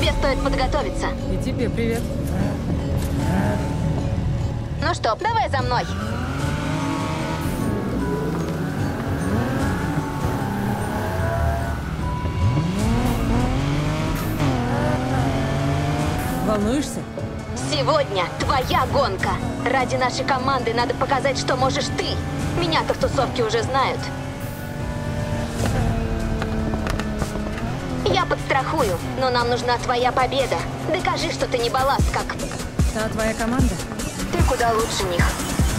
Тебе стоит подготовиться. И тебе привет. Ну что, давай за мной. Волнуешься? Сегодня твоя гонка. Ради нашей команды надо показать, что можешь ты. Меня-то в тусовке уже знают. Я подстрахую, но нам нужна твоя победа. Докажи, что ты не балласт, как... Та твоя команда? Ты куда лучше них.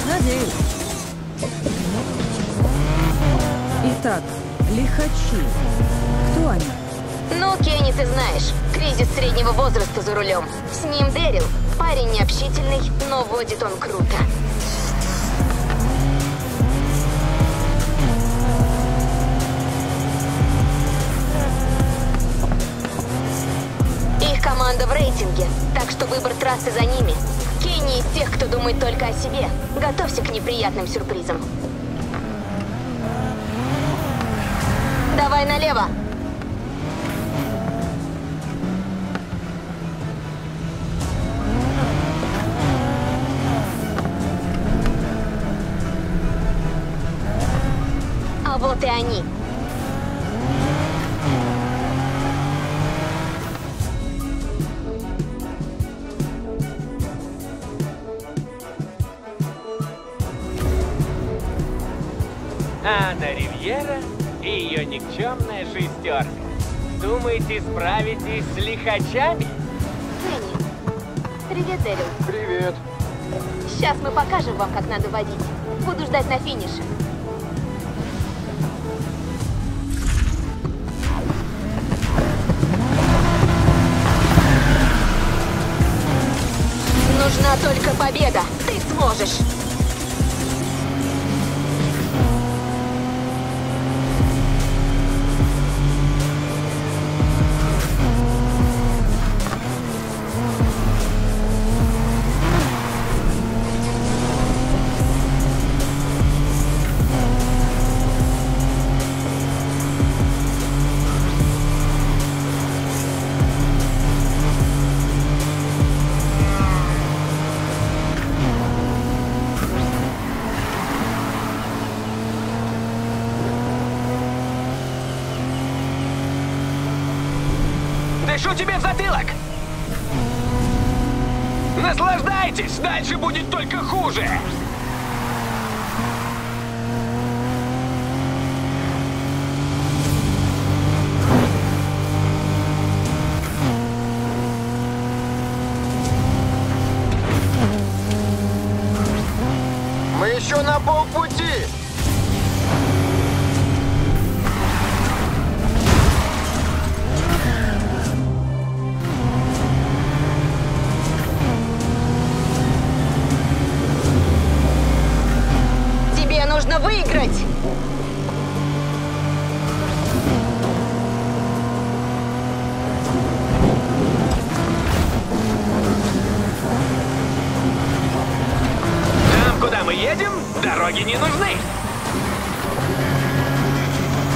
Надеюсь. Итак, лихачи. Кто они? Ну, Кенни, ты знаешь. Кризис среднего возраста за рулем. С ним Дэрил. Парень необщительный, но водит он круто. Команда в рейтинге, так что выбор трассы за ними. Кенни из тех, кто думает только о себе. Готовься к неприятным сюрпризам. Давай налево. А вот и они. Анна Ривьера и ее никчемная шестерка. Думаете, справитесь с лихачами? Кенни. Привет, Дэрил. Привет. Сейчас мы покажем вам, как надо водить. Буду ждать на финише. Нужна только победа. Ты сможешь. Дышу тебе в затылок! Наслаждайтесь! Дальше будет только хуже! Мы еще на полпути. Нужно выиграть. Там, куда мы едем, дороги не нужны.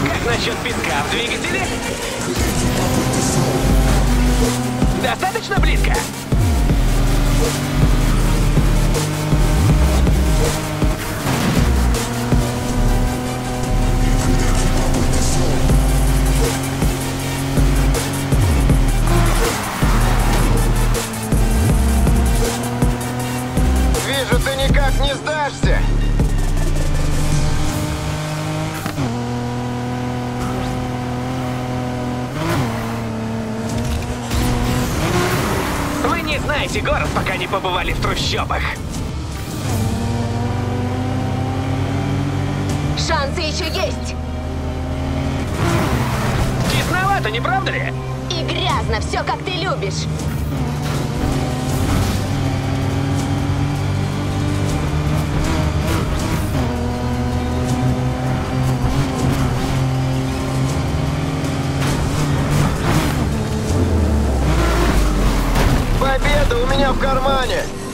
Как насчет песка в двигателе? Достаточно близко? Не сдашься. Вы не знаете город, пока не побывали в трущобах. Шансы еще есть. Тесновато, не правда ли? И грязно, все как ты любишь. в кармане!